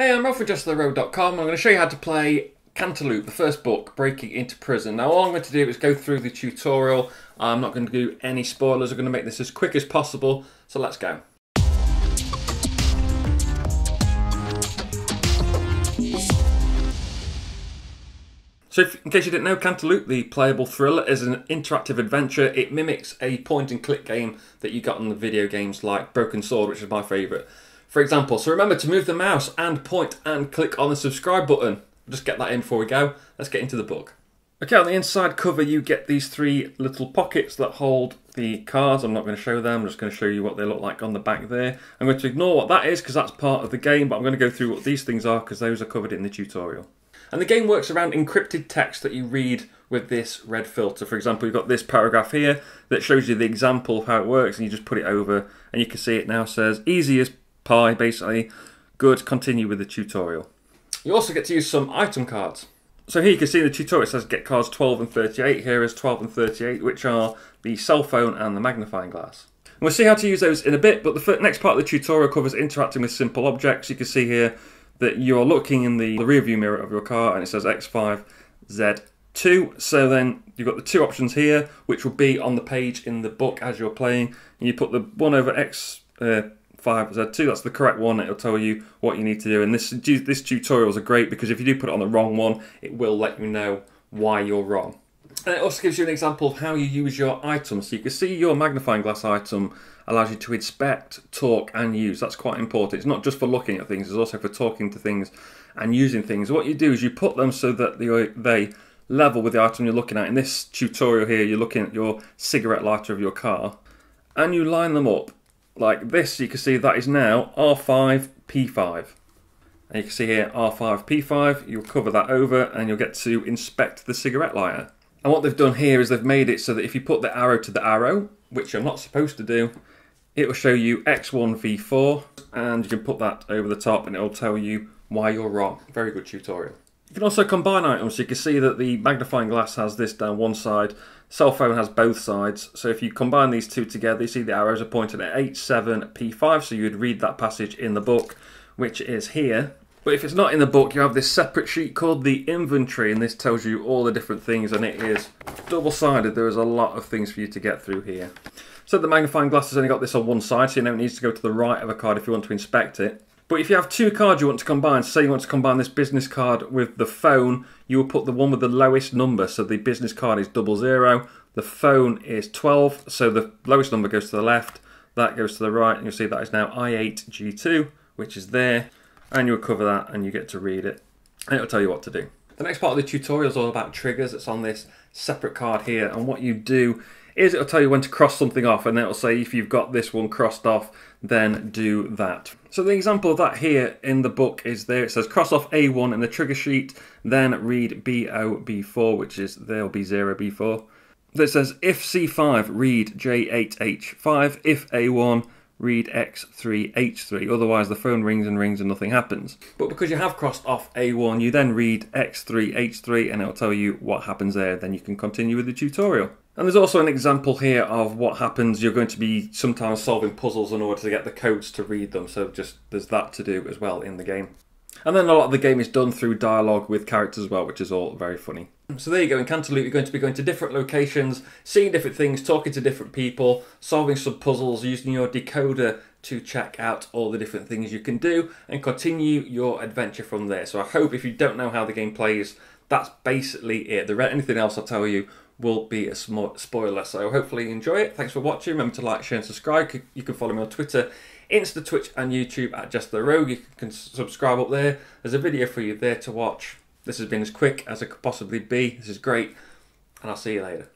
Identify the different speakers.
Speaker 1: Hey, I'm Rob from JestaThaRogue.com. I'm going to show you how to play Cantaloop, the first book, Breaking into Prison. Now, all I'm going to do is go through the tutorial. I'm not going to do any spoilers. I'm going to make this as quick as possible. So let's go. So, if, in case you didn't know, Cantaloop, the playable thriller, is an interactive adventure. It mimics a point and click game that you got in the video games like Broken Sword, which is my favourite for example. So remember to move the mouse and point and click on the subscribe button. Just get that in before we go. Let's get into the book. Okay, on the inside cover you get these three little pockets that hold the cards. I'm not going to show them, I'm just going to show you what they look like on the back there. I'm going to ignore what that is because that's part of the game, but I'm going to go through what these things are because those are covered in the tutorial. And the game works around encrypted text that you read with this red filter. For example, you've got this paragraph here that shows you the example of how it works and you just put it over and you can see it now says easy as pie basically. Good, continue with the tutorial. You also get to use some item cards. So here you can see the tutorial says get cards 12 and 38. Here is 12 and 38, which are the cell phone and the magnifying glass. And we'll see how to use those in a bit, but the next part of the tutorial covers interacting with simple objects. You can see here that you're looking in the, the rear view mirror of your car and it says X5, Z2. So then you've got the two options here, which will be on the page in the book as you're playing. And you put the one over X, uh, 5Z2, that's the correct one. It'll tell you what you need to do. And this, this tutorials are great because if you do put it on the wrong one, it will let you know why you're wrong. And it also gives you an example of how you use your items. So you can see your magnifying glass item allows you to inspect, talk, and use. That's quite important. It's not just for looking at things, it's also for talking to things and using things. What you do is you put them so that they level with the item you're looking at. In this tutorial here, you're looking at your cigarette lighter of your car, and you line them up like this, you can see that is now R5, P5. And you can see here R5, P5, you'll cover that over and you'll get to inspect the cigarette lighter. And what they've done here is they've made it so that if you put the arrow to the arrow, which you're not supposed to do, it will show you X1, V4, and you can put that over the top and it will tell you why you're wrong. Very good tutorial. You can also combine items, you can see that the magnifying glass has this down one side, cell phone has both sides. So if you combine these two together, you see the arrows are pointing at H7P5, so you'd read that passage in the book, which is here. But if it's not in the book, you have this separate sheet called the inventory, and this tells you all the different things, and it is double-sided. There is a lot of things for you to get through here. So the magnifying glass has only got this on one side, so you know it needs to go to the right of a card if you want to inspect it. But if you have two cards you want to combine, say you want to combine this business card with the phone, you will put the one with the lowest number. So the business card is double zero, the phone is 12, so the lowest number goes to the left, that goes to the right, and you'll see that is now I8G2, which is there, and you'll cover that and you get to read it, and it'll tell you what to do. The next part of the tutorial is all about triggers. It's on this separate card here, and what you do is it'll tell you when to cross something off and it'll say if you've got this one crossed off then do that. So the example of that here in the book is there. It says cross off A1 in the trigger sheet, then read BO B4, which is there'll be 0 B4. That says if C5, read J8H5, if A1, read X3H3. Otherwise, the phone rings and rings and nothing happens. But because you have crossed off A1, you then read X3H3 and it'll tell you what happens there. Then you can continue with the tutorial. And there's also an example here of what happens. You're going to be sometimes solving puzzles in order to get the codes to read them. So just there's that to do as well in the game. And then a lot of the game is done through dialogue with characters as well, which is all very funny. So there you go. In Cantaloop, you're going to be going to different locations, seeing different things, talking to different people, solving some puzzles, using your decoder to check out all the different things you can do and continue your adventure from there. So I hope if you don't know how the game plays, that's basically it. The anything else I'll tell you will be a spoiler. So hopefully you enjoy it. Thanks for watching. Remember to like, share, and subscribe. You can follow me on Twitter, Insta, Twitch, and YouTube at JestaThaRogue. You can subscribe up there. There's a video for you there to watch. This has been as quick as it could possibly be. This is great, and I'll see you later.